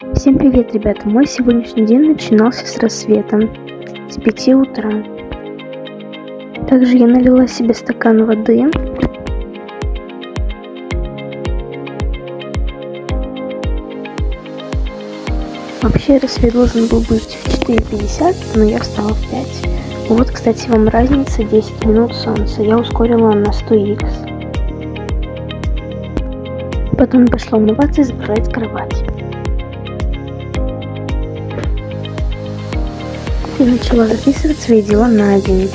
Всем привет, ребята! Мой сегодняшний день начинался с рассвета, с 5 утра. Также я налила себе стакан воды. Вообще рассвет должен был быть в 4.50, но я встала в 5. Вот, кстати, вам разница 10 минут солнца. Я ускорила на 100 х Потом пошла умываться и заправлять кровать. И начала записывать свои дела на день.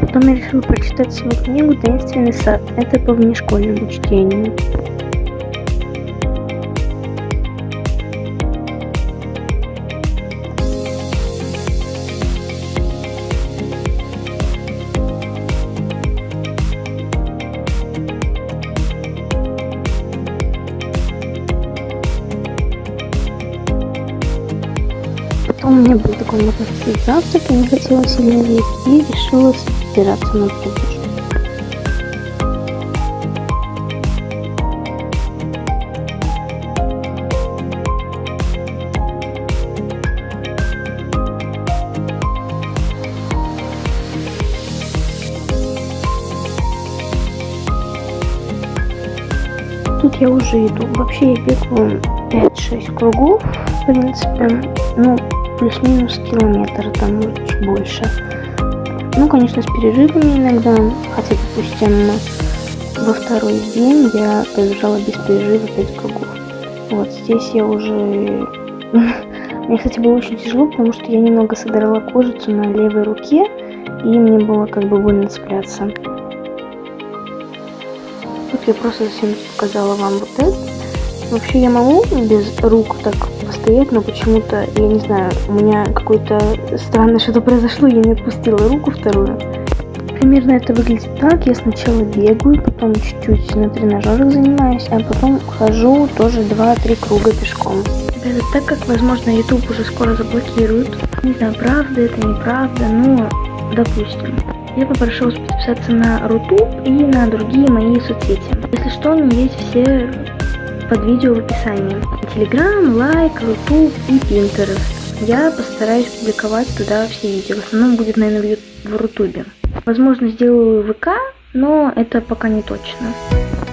Потом я решила прочитать свою книгу «Таинственный сад». Это по внешкольному чтению. Потом у меня был такой морозный завтрак, я не хотела сильно есть и решила собираться на пробежку. Тут я уже иду. Вообще я бегу 5-6 кругов, в принципе. Ну, плюс-минус километр, там чуть больше. Ну, конечно, с перерывами иногда, хотя, допустим, во второй день я побежала без перерыва 5 кругов. Вот здесь я уже... Мне, кстати, было очень тяжело, потому что я немного содрала кожицу на левой руке, и мне было как бы больно цепляться. Тут я просто всем показала вам вот это. Вообще я могу без рук так постоять, но почему-то, я не знаю, у меня какое-то странное что-то произошло, я не отпустила руку вторую. Примерно это выглядит так. Я сначала бегаю, потом чуть-чуть на тренажерах занимаюсь, а потом хожу тоже 2-3 круга пешком. Ребята, так как, возможно, YouTube уже скоро заблокируют, не знаю, правда это, неправда, но допустим. Я попрошу вас подписаться на Рутуб и на другие мои соцсети. Если что, они есть все под видео в описании. Телеграм, Likee, Рутуб и Пинтерест. Я постараюсь публиковать туда все видео. В основном будет, наверное, в Рутубе. Возможно, сделаю ВК, но это пока не точно.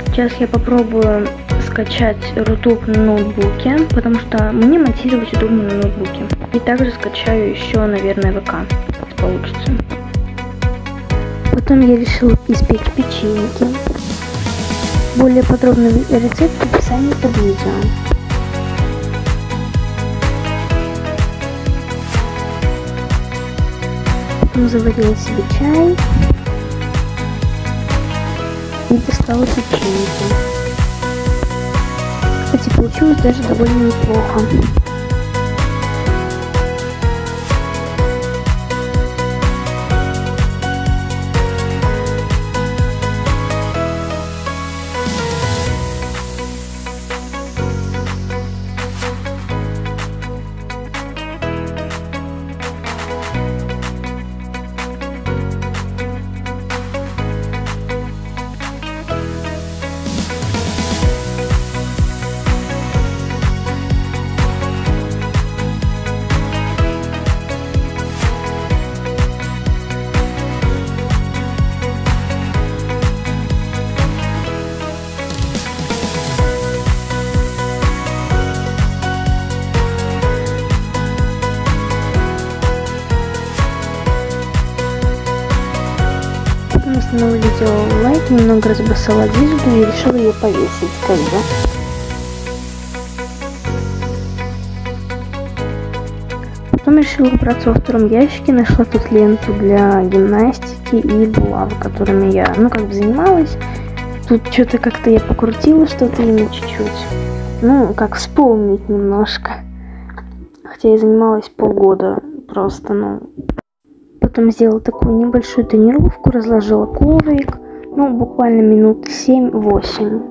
Сейчас я попробую скачать Рутуб на ноутбуке, потому что мне монтировать удобно на ноутбуке. И также скачаю еще, наверное, ВК, получится. Потом я решила испечь печеньки. Более подробный рецепт в описании под видео. Потом заварила себе чай и достала печеньки. Кстати, получилось даже довольно неплохо. Установила видео лайк, немного разбросала одежду и решила ее повесить как бы. Потом решила убраться во втором ящике, нашла тут ленту для гимнастики и булавы, которыми я, ну, как бы занималась. Тут что-то как-то я покрутила что-то ими чуть-чуть. Ну, как вспомнить немножко. Хотя я занималась полгода просто, ну, потом сделала такую небольшую тонировку, разложила коврик, ну, буквально минут 7-8.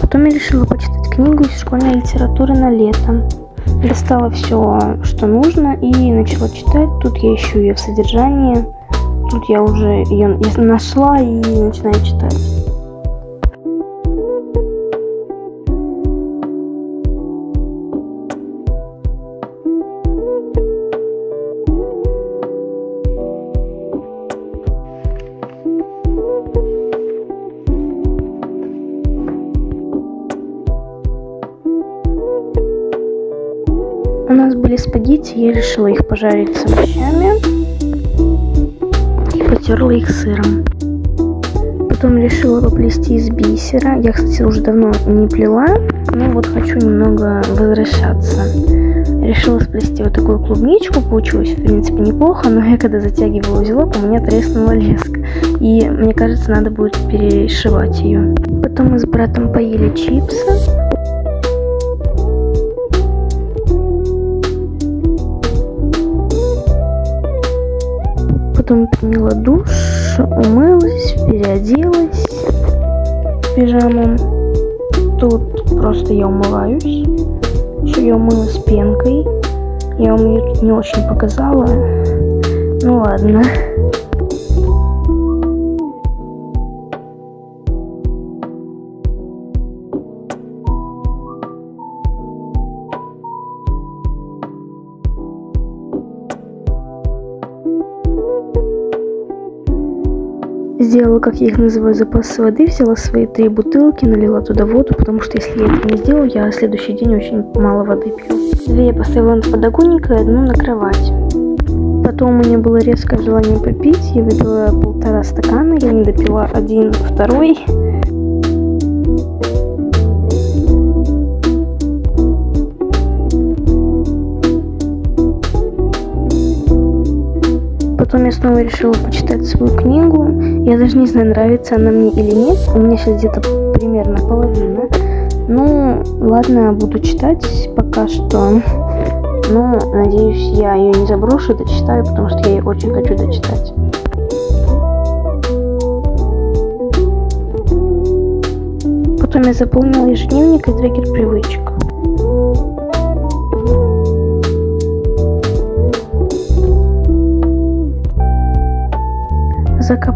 Потом я решила почитать книгу из школьной литературы на лето. Достала все, что нужно, и начала читать. Тут я ищу ее в содержании. Тут я уже ее нашла и начинаю читать. У нас были спагетти, я решила их пожарить с овощами и потерла их сыром. Потом решила поплести из бисера. Я, кстати, уже давно не плела, но вот хочу немного возвращаться. Решила сплести вот такую клубничку, получилось в принципе неплохо, но я когда затягивала узелок, у меня треснула леска. И мне кажется, надо будет перешивать ее. Потом мы с братом поели чипсы. Приняла душ, умылась, переоделась в пижаму. Тут просто я умываюсь. Что я умылась пенкой. Я вам ее тут не очень показала. Ну ладно. Сделала, как я их называю, запас воды, взяла свои три бутылки, налила туда воду, потому что если я это не сделаю, я следующий день очень мало воды пью. Две я поставила на подоконник и одну на кровать. Потом у меня было резкое желание попить, я выпила полтора стакана, я не допила один, второй. Потом я снова решила почитать свою книгу. Я даже не знаю, нравится она мне или нет. У меня сейчас где-то примерно половина. Ну, ладно, буду читать пока что. Ну, надеюсь, я ее не заброшу, дочитаю, потому что я ее очень хочу дочитать. Потом я заполнила ежедневник и трекер привычек.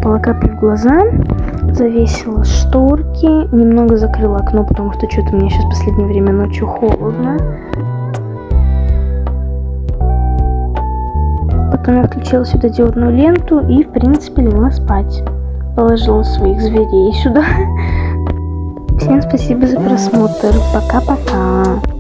Закапала капли в глаза, завесила шторки, немного закрыла окно, потому что что-то мне сейчас в последнее время ночью холодно. Потом я включила сюда диодную ленту и, в принципе, легла спать. Положила своих зверей сюда. Всем спасибо за просмотр. Пока-пока.